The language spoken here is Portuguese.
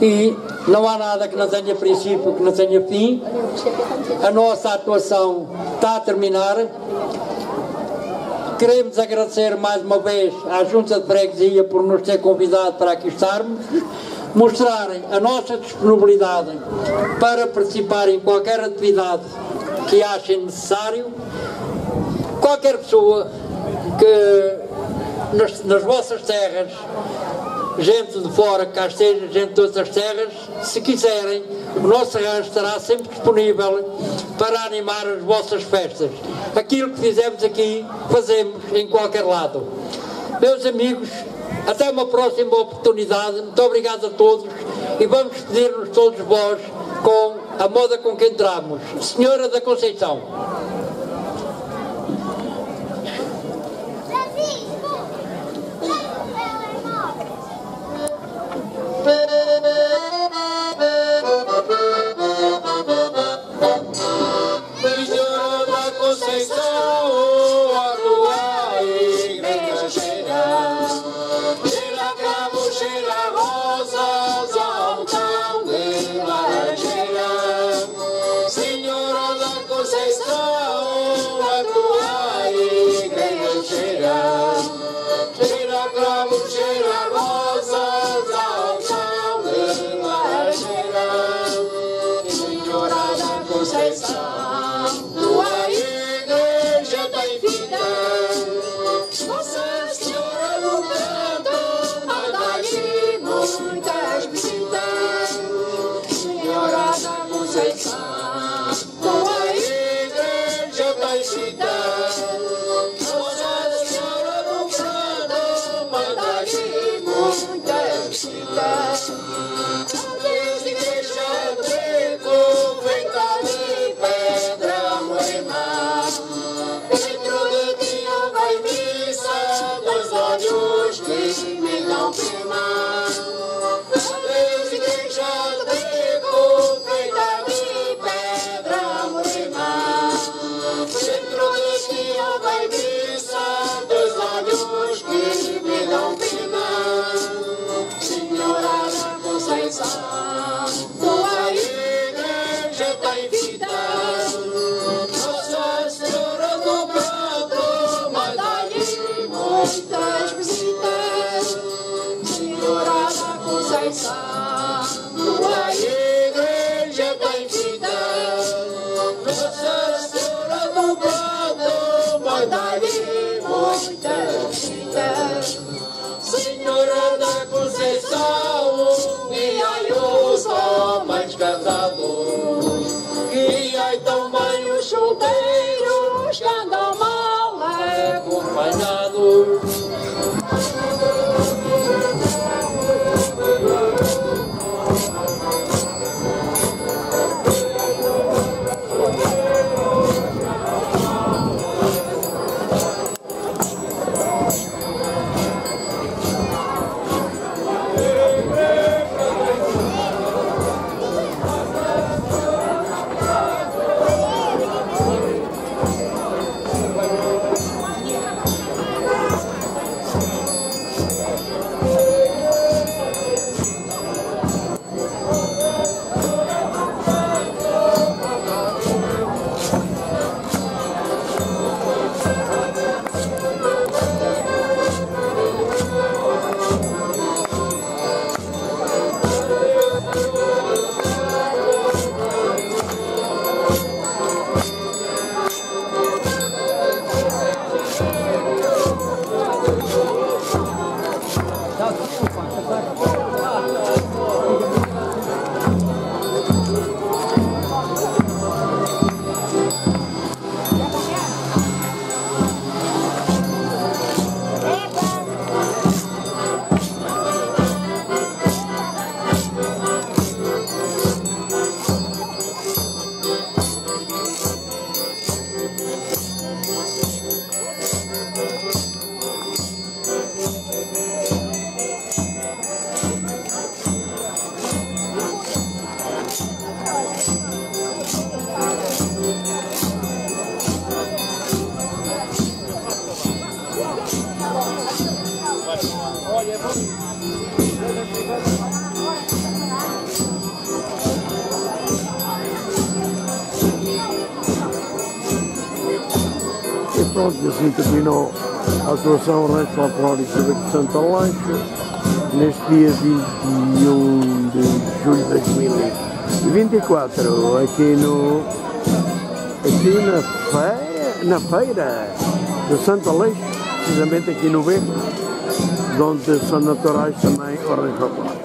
e não há nada que não tenha princípio, que não tenha fim. A nossa atuação está a terminar. Queremos agradecer mais uma vez à Junta de Freguesia por nos ter convidado para aqui estarmos, mostrarem a nossa disponibilidade para participar em qualquer atividade que achem necessário. Qualquer pessoa que nas, nas vossas terras gente de fora cá esteja, gente de outras terras, se quiserem, o nosso rancho estará sempre disponível para animar as vossas festas. Aquilo que fizemos aqui, fazemos em qualquer lado. Meus amigos, até uma próxima oportunidade. Muito obrigado a todos e vamos despedir-nos todos vós com a moda com que entramos. Senhora da Conceição. Oh. E pronto, assim terminou a atuação Rancho Folclórico de Santo Aleixo, neste dia 21 de julho de 2024, aqui, no, aqui na feira, na feira de Santo Aleixo, precisamente aqui no Beco, onde são naturais também o Rancho.